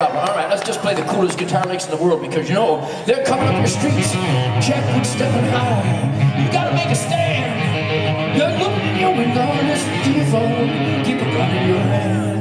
All right, let's just play the coolest guitar licks in the world because you know they're coming up your streets. Jackwood stepping high. You gotta make a stand. You're looking in your window, listen to your phone. Keep a gun in your hand.